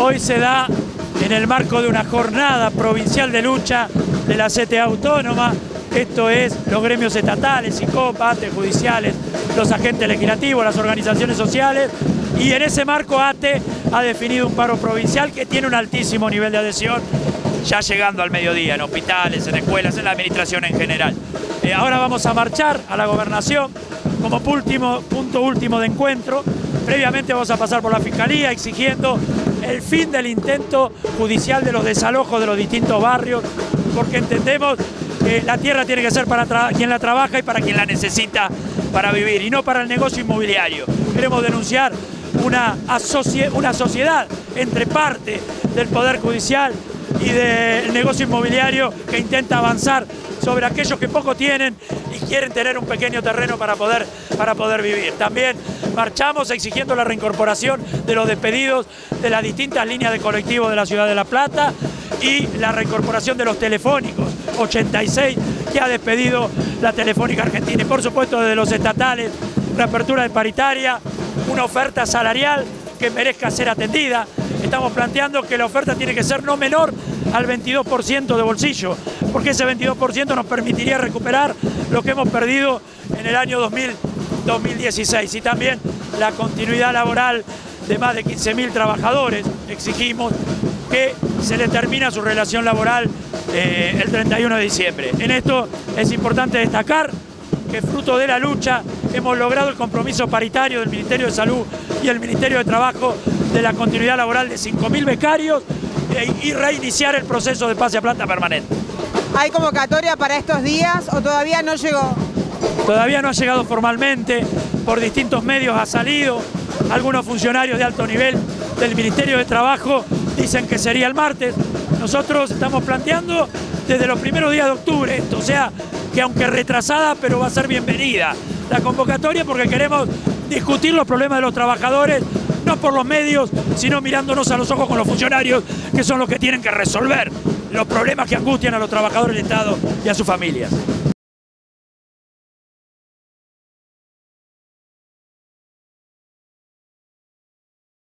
hoy se da en el marco de una jornada provincial de lucha de la CTA Autónoma. Esto es los gremios estatales, ICOPA, judiciales, los agentes legislativos, las organizaciones sociales. Y en ese marco ATE ha definido un paro provincial que tiene un altísimo nivel de adhesión, ya llegando al mediodía, en hospitales, en escuelas, en la administración en general. Eh, ahora vamos a marchar a la gobernación como último, punto último de encuentro. Previamente vamos a pasar por la Fiscalía exigiendo el fin del intento judicial de los desalojos de los distintos barrios, porque entendemos que la tierra tiene que ser para quien la trabaja y para quien la necesita para vivir, y no para el negocio inmobiliario. Queremos denunciar una, una sociedad entre parte del Poder Judicial y del negocio inmobiliario que intenta avanzar sobre aquellos que poco tienen y quieren tener un pequeño terreno para poder, para poder vivir. También marchamos exigiendo la reincorporación de los despedidos de las distintas líneas de colectivo de la ciudad de La Plata y la reincorporación de los telefónicos, 86 que ha despedido la Telefónica Argentina y por supuesto de los estatales, la apertura de paritaria, una oferta salarial que merezca ser atendida. Estamos planteando que la oferta tiene que ser no menor al 22% de bolsillo, porque ese 22% nos permitiría recuperar lo que hemos perdido en el año 2016 y también la continuidad laboral de más de 15.000 trabajadores. Exigimos que se le termina su relación laboral eh, el 31 de diciembre. En esto es importante destacar que fruto de la lucha hemos logrado el compromiso paritario del Ministerio de Salud y el Ministerio de Trabajo de la continuidad laboral de 5.000 becarios y reiniciar el proceso de pase a planta permanente. ¿Hay convocatoria para estos días o todavía no llegó? Todavía no ha llegado formalmente, por distintos medios ha salido, algunos funcionarios de alto nivel del Ministerio de Trabajo dicen que sería el martes. Nosotros estamos planteando desde los primeros días de octubre esto, o sea, que aunque retrasada, pero va a ser bienvenida la convocatoria porque queremos discutir los problemas de los trabajadores, no por los medios, sino mirándonos a los ojos con los funcionarios, que son los que tienen que resolver los problemas que angustian a los trabajadores del Estado y a sus familias.